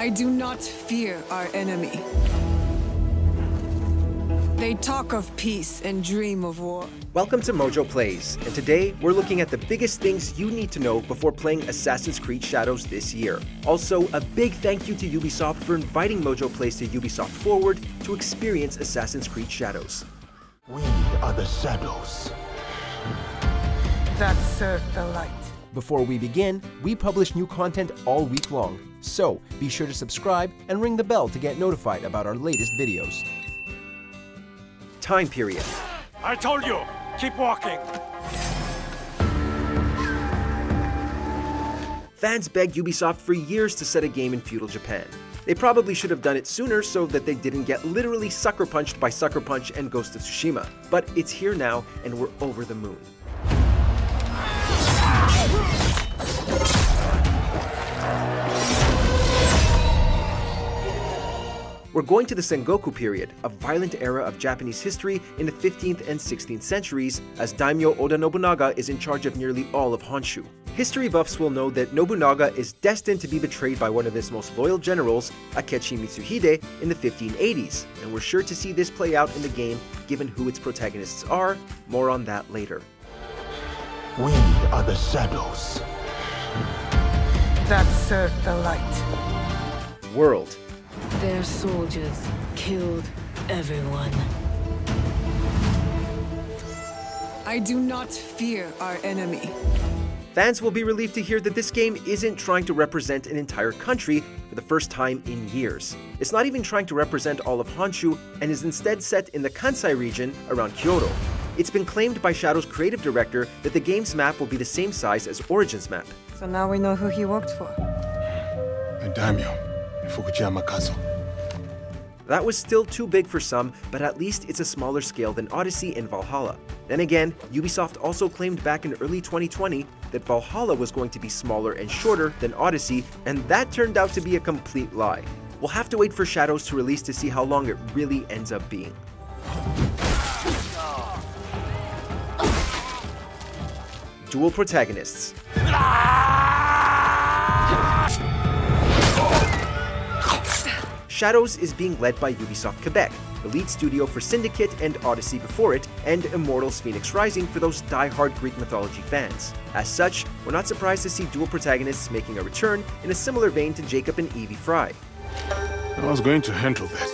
I do not fear our enemy. They talk of peace and dream of war. Welcome to Mojo Plays, and today we're looking at the biggest things you need to know before playing Assassin's Creed Shadows this year. Also, a big thank you to Ubisoft for inviting Mojo Plays to Ubisoft Forward to experience Assassin's Creed Shadows. We are the shadows. That serve the light. Before we begin, we publish new content all week long, so be sure to subscribe and ring the bell to get notified about our latest videos. Time period. I told you, keep walking. Fans begged Ubisoft for years to set a game in feudal Japan. They probably should have done it sooner so that they didn't get literally sucker punched by Sucker Punch and Ghost of Tsushima. But it's here now, and we're over the moon. We're going to the Sengoku period, a violent era of Japanese history in the 15th and 16th centuries, as daimyo Oda Nobunaga is in charge of nearly all of Honshu. History buffs will know that Nobunaga is destined to be betrayed by one of his most loyal generals, Akechi Mitsuhide, in the 1580s, and we're sure to see this play out in the game given who its protagonists are. More on that later. We are the shadows. That serve uh, the light. World. Their soldiers killed everyone. I do not fear our enemy. Fans will be relieved to hear that this game isn't trying to represent an entire country for the first time in years. It's not even trying to represent all of Honshu and is instead set in the Kansai region around Kyoto. It's been claimed by Shadow's creative director that the game's map will be the same size as Origin's map. So now we know who he worked for. And daimyo, Fukujima Kazo. That was still too big for some, but at least it's a smaller scale than Odyssey and Valhalla. Then again, Ubisoft also claimed back in early 2020 that Valhalla was going to be smaller and shorter than Odyssey, and that turned out to be a complete lie. We'll have to wait for Shadows to release to see how long it really ends up being. Dual protagonists. Shadows is being led by Ubisoft Quebec, the lead studio for Syndicate and Odyssey before it, and Immortals Phoenix Rising for those die-hard Greek mythology fans. As such, we're not surprised to see dual protagonists making a return in a similar vein to Jacob and Evie Fry. I was going to handle that.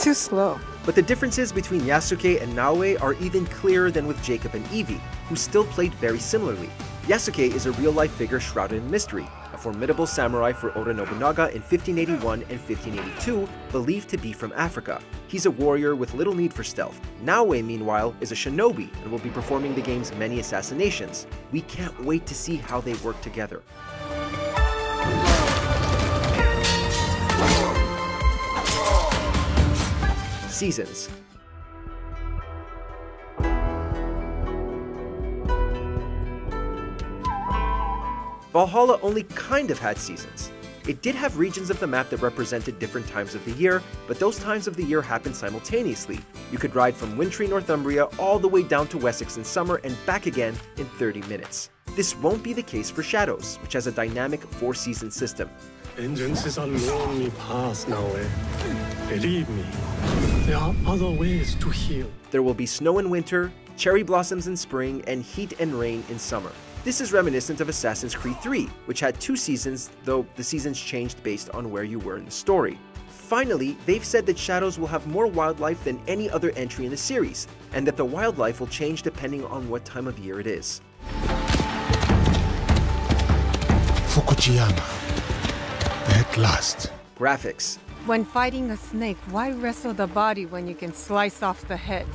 Too slow. But the differences between Yasuke and Naoe are even clearer than with Jacob and Evie, who still played very similarly. Yasuke is a real-life figure shrouded in mystery, a formidable samurai for Oda Nobunaga in 1581 and 1582, believed to be from Africa. He's a warrior with little need for stealth. Naoe, meanwhile, is a shinobi and will be performing the game's many assassinations. We can't wait to see how they work together. Seasons Valhalla only kind of had seasons. It did have regions of the map that represented different times of the year, but those times of the year happened simultaneously. You could ride from wintry Northumbria all the way down to Wessex in summer and back again in 30 minutes. This won't be the case for Shadows, which has a dynamic four-season system. Vengeance is a lonely path now, eh? Believe me, there are other ways to heal. There will be snow in winter, cherry blossoms in spring, and heat and rain in summer. This is reminiscent of Assassin's Creed 3, which had two seasons, though the seasons changed based on where you were in the story. Finally, they've said that Shadows will have more wildlife than any other entry in the series, and that the wildlife will change depending on what time of year it is. Fukujima. At last. Graphics. When fighting a snake, why wrestle the body when you can slice off the head?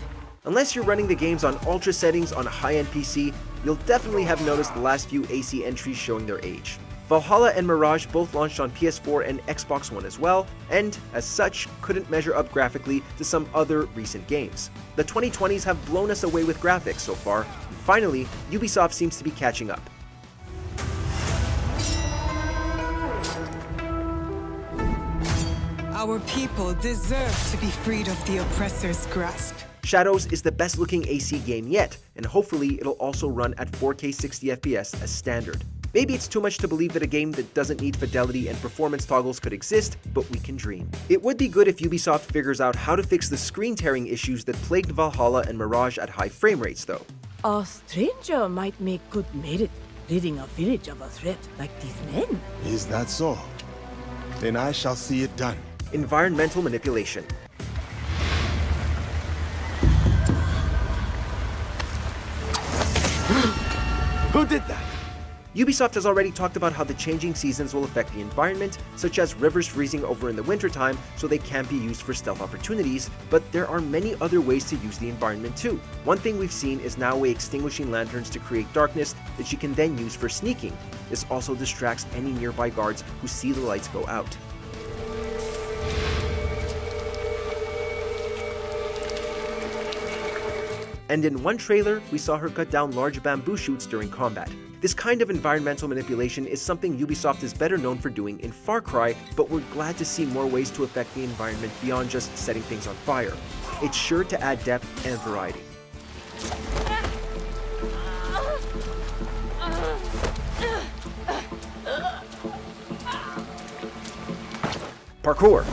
Unless you're running the games on ultra settings on a high-end PC, you'll definitely have noticed the last few AC entries showing their age. Valhalla and Mirage both launched on PS4 and Xbox One as well, and as such, couldn't measure up graphically to some other recent games. The 2020s have blown us away with graphics so far, and finally, Ubisoft seems to be catching up. Our people deserve to be freed of the oppressor's grasp. Shadows is the best looking AC game yet, and hopefully it'll also run at 4K 60 FPS as standard. Maybe it's too much to believe that a game that doesn't need fidelity and performance toggles could exist, but we can dream. It would be good if Ubisoft figures out how to fix the screen tearing issues that plagued Valhalla and Mirage at high frame rates, though. A stranger might make good merit, ridding a village of a threat like these men. Is that so? Then I shall see it done. Environmental manipulation. Who did that? Ubisoft has already talked about how the changing seasons will affect the environment, such as rivers freezing over in the wintertime so they can't be used for stealth opportunities, but there are many other ways to use the environment too. One thing we've seen is Naoe extinguishing lanterns to create darkness that she can then use for sneaking. This also distracts any nearby guards who see the lights go out. And in one trailer, we saw her cut down large bamboo shoots during combat. This kind of environmental manipulation is something Ubisoft is better known for doing in Far Cry, but we're glad to see more ways to affect the environment beyond just setting things on fire. It's sure to add depth and variety. Parkour.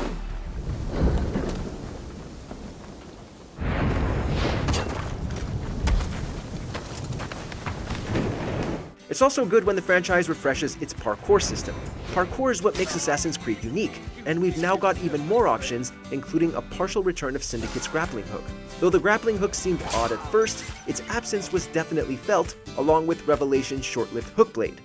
It's also good when the franchise refreshes its parkour system. Parkour is what makes Assassin's Creed unique, and we've now got even more options, including a partial return of Syndicate's grappling hook. Though the grappling hook seemed odd at first, its absence was definitely felt, along with Revelation's short-lived hook blade.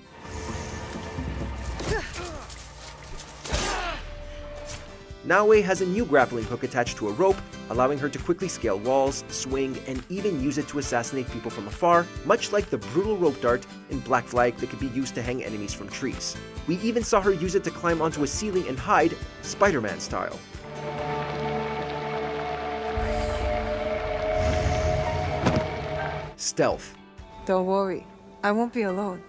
Naoe has a new grappling hook attached to a rope, allowing her to quickly scale walls, swing, and even use it to assassinate people from afar, much like the brutal rope dart in Black Flag that could be used to hang enemies from trees. We even saw her use it to climb onto a ceiling and hide, Spider-Man style. Stealth. Don't worry, I won't be alone.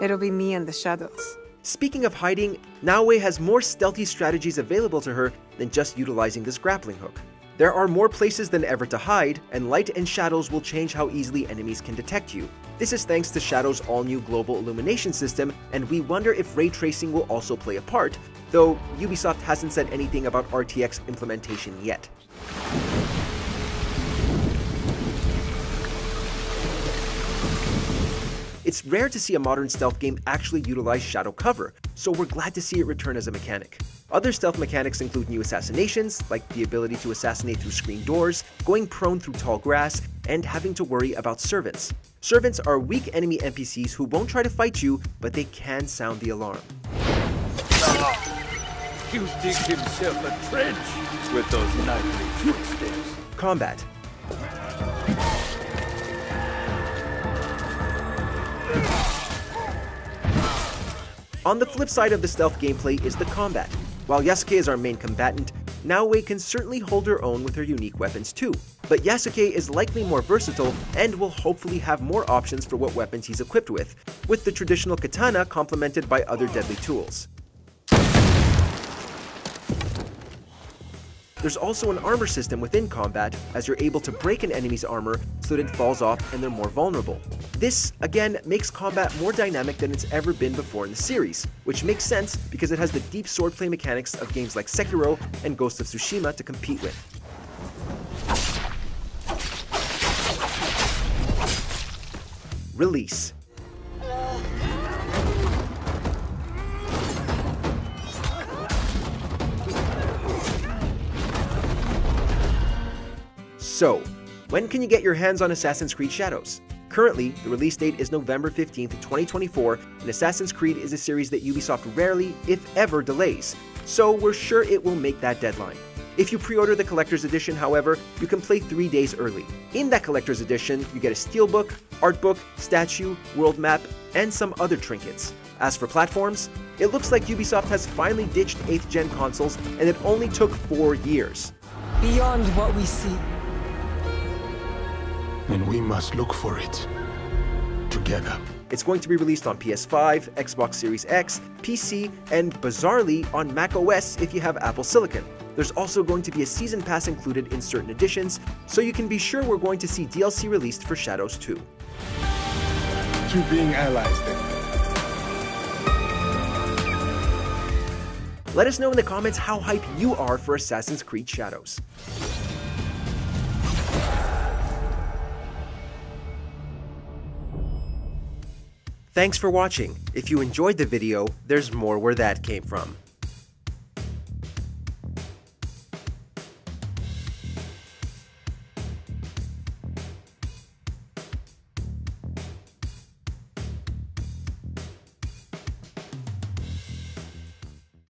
It'll be me and the shadows. Speaking of hiding, Naoe has more stealthy strategies available to her than just utilizing this grappling hook. There are more places than ever to hide, and light and shadows will change how easily enemies can detect you. This is thanks to Shadow's all-new global illumination system, and we wonder if ray tracing will also play a part, though Ubisoft hasn't said anything about RTX implementation yet. It's rare to see a modern stealth game actually utilize shadow cover, so we're glad to see it return as a mechanic. Other stealth mechanics include new assassinations, like the ability to assassinate through screen doors, going prone through tall grass, and having to worry about servants. Servants are weak enemy NPCs who won't try to fight you, but they can sound the alarm. He'll dig himself a trench with those nightly footsteps. Combat. On the flip side of the stealth gameplay is the combat. While Yasuke is our main combatant, Naoe can certainly hold her own with her unique weapons too. But Yasuke is likely more versatile and will hopefully have more options for what weapons he's equipped with, with the traditional katana complemented by other deadly tools. There's also an armor system within combat, as you're able to break an enemy's armor so that it falls off and they're more vulnerable. This, again, makes combat more dynamic than it's ever been before in the series, which makes sense because it has the deep swordplay mechanics of games like Sekiro and Ghost of Tsushima to compete with. Release So, when can you get your hands on Assassin's Creed Shadows? Currently, the release date is November 15th, 2024, and Assassin's Creed is a series that Ubisoft rarely, if ever, delays, so we're sure it will make that deadline. If you pre-order the collector's edition, however, you can play 3 days early. In that collector's edition, you get a steelbook, art book, statue, world map, and some other trinkets. As for platforms, it looks like Ubisoft has finally ditched 8th gen consoles, and it only took 4 years. Beyond what we see, and we must look for it together. It's going to be released on PS5, Xbox Series X, PC, and bizarrely on macOS if you have Apple Silicon. There's also going to be a season pass included in certain editions, so you can be sure we're going to see DLC released for Shadows 2. To being allies then. Let us know in the comments how hype you are for Assassin's Creed Shadows. Thanks for watching. If you enjoyed the video, there's more where that came from.